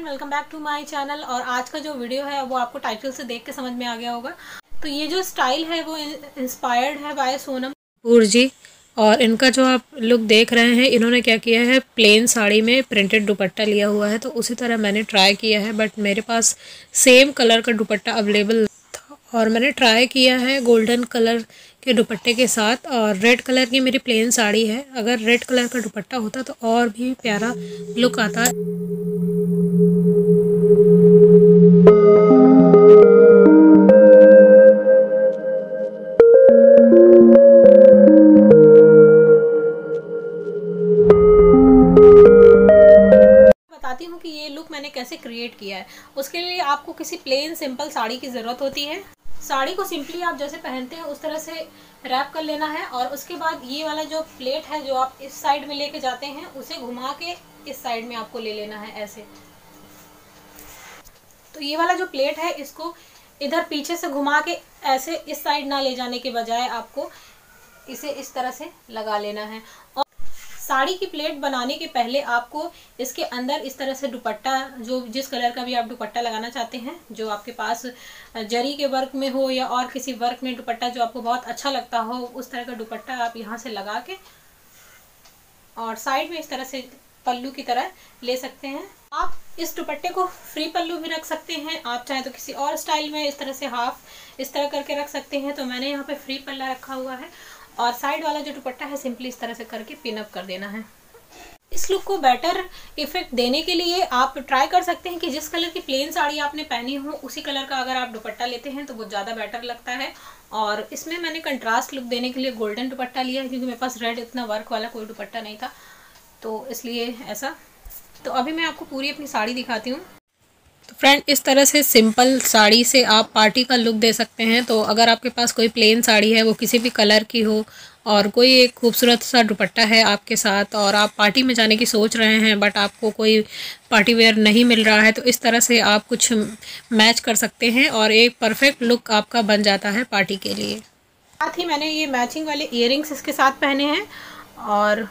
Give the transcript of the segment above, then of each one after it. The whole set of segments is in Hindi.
Friend welcome back to my channel और आज का जो वीडियो है, वो आपको टाइटल से देख के समझ में आ गया होगा। तो ये जो स्टाइल है, वो इंस्पायर्ड है बाय सोनम कपूर जी। और इनका जो आप लुक देख रहे हैं, इन्होंने क्या किया है प्लेन साड़ी में प्रिंटेड दुपट्टा लिया हुआ है। तो उसी तरह मैंने ट्राई किया है बट मेरे पास सेम कलर का दुपट्टा अवेलेबल था। और मैंने ट्राई किया है गोल्डन कलर के दुपट्टे के साथ। और रेड कलर की मेरी प्लेन साड़ी है। अगर रेड कलर का दुपट्टा होता तो और भी प्यारा लुक आता। कैसे क्रिएट किया है? उसके लिए आपको किसी प्लेन सिंपल साड़ी की ज़रूरत होती है। साड़ी को सिंपली आप जैसे पहनते हैं, उस तरह से रैप कर लेना है और उसके बाद ये वाला जो प्लेट है, जो आप इस साइड में लेके जाते हैं, उसे घुमा के इस साइड में आपको ले लेना है ऐसे। तो ये वाला जो प्लेट है, इसको इधर पीछे से घुमा के ऐसे इस साइड ना ले जाने के बजाय आपको इसे इस तरह से लगा लेना है। और साड़ी की प्लेट बनाने के पहले आपको इसके अंदर इस तरह से दुपट्टा, जो जिस कलर का भी आप दुपट्टा लगाना चाहते हैं, जो आपके पास जरी के वर्क में हो या और किसी वर्क में दुपट्टा जो आपको बहुत अच्छा लगता हो, उस तरह का दुपट्टा आप यहाँ से लगा के और साइड में इस तरह से पल्लू की तरह ले सकते हैं। आप इस दुपट्टे को फ्री पल्लू भी रख सकते हैं। आप चाहे तो किसी और स्टाइल में इस तरह से हाफ़ इस तरह करके रख सकते हैं। तो मैंने यहाँ पे फ्री पल्ला रखा हुआ है और साइड वाला जो दुपट्टा है सिंपली इस तरह से करके पिनअप कर देना है। इस लुक को बेटर इफ़ेक्ट देने के लिए आप ट्राई कर सकते हैं कि जिस कलर की प्लेन साड़ी आपने पहनी हो, उसी कलर का अगर आप दुपट्टा लेते हैं तो वो ज़्यादा बेटर लगता है। और इसमें मैंने कंट्रास्ट लुक देने के लिए गोल्डन दुपट्टा लिया है, क्योंकि मेरे पास रेड इतना वर्क वाला कोई दुपट्टा नहीं था। तो इसलिए ऐसा। तो अभी मैं आपको पूरी अपनी साड़ी दिखाती हूँ। तो फ्रेंड इस तरह से सिंपल साड़ी से आप पार्टी का लुक दे सकते हैं। तो अगर आपके पास कोई प्लेन साड़ी है, वो किसी भी कलर की हो और कोई एक खूबसूरत सा दुपट्टा है आपके साथ और आप पार्टी में जाने की सोच रहे हैं बट आपको कोई पार्टी वेयर नहीं मिल रहा है तो इस तरह से आप कुछ मैच कर सकते हैं और एक परफेक्ट लुक आपका बन जाता है पार्टी के लिए। साथ ही मैंने ये मैचिंग वाले इयर इसके साथ पहने हैं और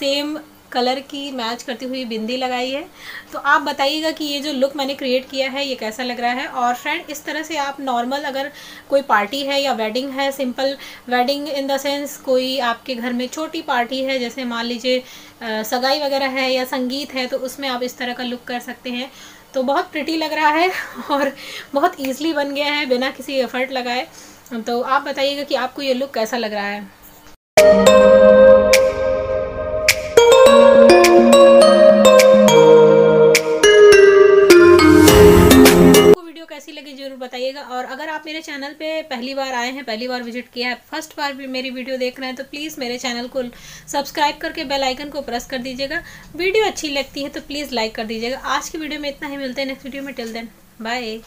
सेम कलर की मैच करती हुई बिंदी लगाई है। तो आप बताइएगा कि ये जो लुक मैंने क्रिएट किया है, ये कैसा लग रहा है? और फ्रेंड इस तरह से आप नॉर्मल अगर कोई पार्टी है या वेडिंग है simple wedding in the sense कोई आपके घर में छोटी पार्टी है, जैसे मान लीजिए सगाई वगैरह है या संगीत है तो उसमें आप इस तरह का लुक कर सकते हैं। तो बहुत प्रिटी लग रहा है और बहुत ईजिली बन गया है, बिना किसी एफर्ट लगाए। तो आप बताइएगा कि आपको ये लुक कैसा लग रहा है। कैसी लगी ज़रूर बताइएगा। और अगर आप मेरे चैनल पे पहली बार आए हैं, पहली बार विज़िट किया है, फ़र्स्ट बार भी मेरी वीडियो देख रहे हैं तो प्लीज़ मेरे चैनल को सब्सक्राइब करके बेल आइकन को प्रेस कर दीजिएगा। वीडियो अच्छी लगती है तो प्लीज़ लाइक कर दीजिएगा। आज की वीडियो में इतना ही, मिलते हैं नेक्स्ट वीडियो में। Till then, bye.